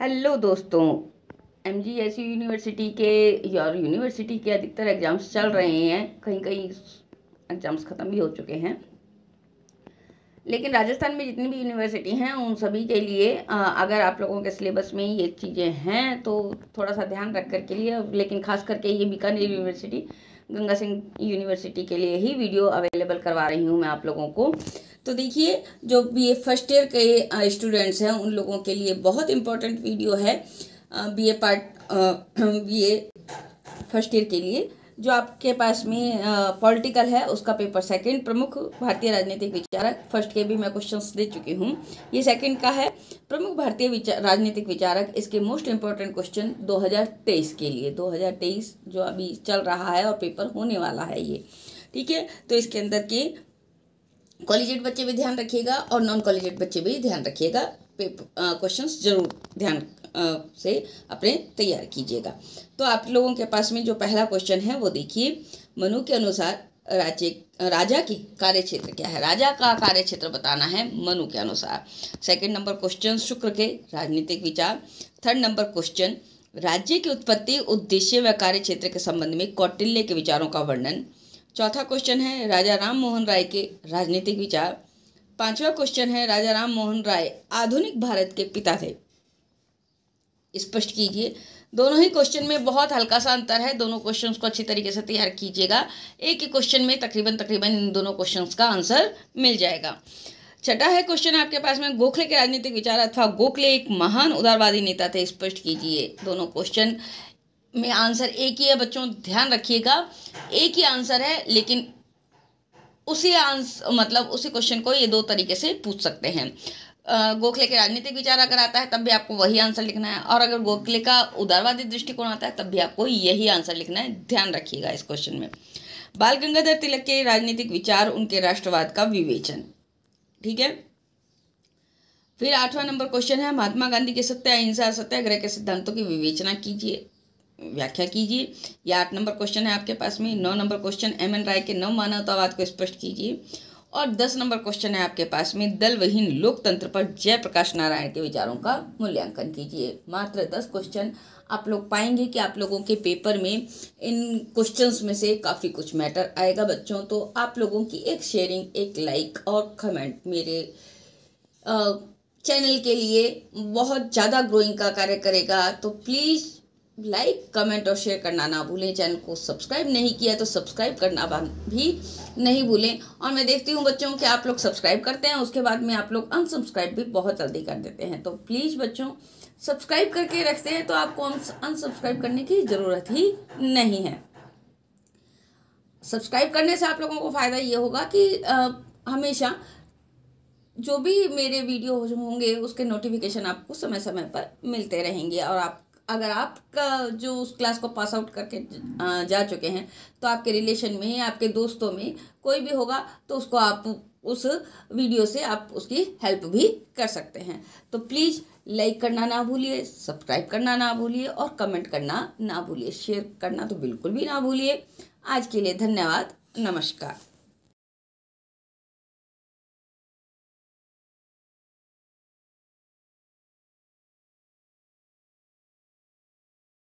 Hello दोस्तों M G S university के और यूनिवर्सिटी के अधिकतर एग्ज़ाम्स चल रहे हैं। कहीं कहीं एग्ज़ाम्स ख़त्म भी हो चुके हैं। लेकिन राजस्थान में जितनी भी यूनिवर्सिटी हैं, उन सभी के लिए अगर आप लोगों के सिलेबस में ये चीज़ें हैं तो थोड़ा सा ध्यान रख कर के लिए, लेकिन खास करके ये बीकानेर यूनिवर्सिटी गंगा सिंह यूनिवर्सिटी के लिए ही वीडियो अवेलेबल करवा रही हूँ मैं आप लोगों को। तो देखिए, जो बी ए फ़र्स्ट ईयर के स्टूडेंट्स हैं, उन लोगों के लिए बहुत इंपॉर्टेंट वीडियो है B A part B A first year के लिए, जो आपके पास में पॉलिटिकल है, उसका पेपर सेकंड प्रमुख भारतीय राजनीतिक विचारक फ़र्स्ट के भी मैं क्वेश्चंस दे चुकी हूँ। ये सेकंड का है, प्रमुख भारतीय विचार राजनीतिक विचारक, इसके मोस्ट इंपॉर्टेंट क्वेश्चन 2023 के लिए। 2023 जो अभी चल रहा है और पेपर होने वाला है ये। ठीक है? तो इसके अंदर के कॉलेजेट बच्चे भी ध्यान रखिएगा और नॉन कॉलेजेट बच्चे भी ध्यान रखिएगा। क्वेश्चन ज़रूर ध्यान से अपने तैयार कीजिएगा। तो आप लोगों के पास में जो पहला क्वेश्चन है वो देखिए। मनु के अनुसार राज्य, राजा की कार्य क्षेत्र क्या है? राजा का कार्य क्षेत्र बताना है मनु के अनुसार। सेकंड नंबर क्वेश्चन शुक्र के राजनीतिक विचार। थर्ड नंबर क्वेश्चन राज्य की उत्पत्ति उद्देश्य व कार्य क्षेत्र के संबंध में कौटिल्य के विचारों का वर्णन। चौथा क्वेश्चन है राजा राम मोहन राय के राजनीतिक विचार। पांचवा क्वेश्चन है राजा राम मोहन राय आधुनिक भारत के पिता थे। स्पष्ट कीजिए, दोनों ही क्वेश्चन में बहुत हल्का सा अंतर है। दोनों क्वेश्चंस को अच्छी तरीके से तैयार कीजिएगा। एक ही क्वेश्चन में तकरीबन तकरीबन इन दोनों क्वेश्चंस का आंसर मिल जाएगा। छठा है क्वेश्चन आपके पास में, गोखले के राजनीतिक विचार अथवा गोखले एक महान उदारवादी नेता थे। स्पष्ट कीजिए, दोनों क्वेश्चन में आंसर एक ही है, बच्चों, ध्यान रखिएगा। एक ही आंसर है, लेकिन उसी आंसर मतलब उसी क्वेश्चन को ये दो तरीके से पूछ सकते हैं। गोखले के राजनीतिक विचार अगर आता है, तब भी आपको वही आंसर लिखना है। और अगर गोखले का उदारवादी दृष्टिकोण आता है, तब भी आपको यही आंसर लिखना है। ध्यान रखिएगा इस क्वेश्चन में। बाल गंगाधर तिलक के राजनीतिक विचार, उनके राष्ट्रवाद का विवेचन। ठीक है? फिर आठवां नंबर क्वेश्चन है, महात्मा गांधी के सत्य अहिंसा सत्याग्रह के सिद्धांतों की विवेचना कीजिए। व्याख्या कीजिए। यह आठ नंबर क्वेश्चन है आपके पास में। नौ number question, M N Roy के नव मानवतावाद को स्पष्ट कीजिए। और दस नंबर क्वेश्चन है आपके पास में। दलविहीन लोकतंत्र पर जयप्रकाश नारायण के विचारों का मूल्यांकन कीजिए। मात्र दस क्वेश्चन आप लोग पाएँगे कि आप लोगों के पेपर में इन क्वेश्चंस में से काफ़ी कुछ मैटर आएगा बच्चों। तो आप लोगों की एक शेयरिंग, एक लाइक और कमेंट मेरे चैनल के लिए बहुत ज़्यादा ग्रोइंग का कार्य करेगा। तो प्लीज़ लाइक कमेंट और शेयर करना ना भूलें। चैनल को सब्सक्राइब नहीं किया तो सब्सक्राइब करना भी नहीं भूलें। और मैं देखती हूँ बच्चों कि आप लोग सब्सक्राइब करते हैं उसके बाद में आप लोग अनसब्सक्राइब भी बहुत जल्दी कर देते हैं। तो प्लीज़ बच्चों सब्सक्राइब करके रखते हैं तो आपको अनसब्सक्राइब करने की ज़रूरत ही नहीं है। सब्सक्राइब करने से आप लोगों को फ़ायदा ये होगा कि आ, हमेशा जो भी मेरे वीडियो होंगे उसके नोटिफिकेशन आपको समय समय पर मिलते रहेंगे और आप अगर आपका जो उस क्लास को पास आउट करके जा चुके हैं तो आपके रिलेशन में, आपके दोस्तों में कोई भी होगा तो उसको आप उस वीडियो से आप उसकी हेल्प भी कर सकते हैं। तो प्लीज़ लाइक करना ना भूलिए सब्सक्राइब करना ना भूलिए और कमेंट करना ना भूलिए। शेयर करना तो बिल्कुल भी ना भूलिए। आज के लिए धन्यवाद। नमस्कार।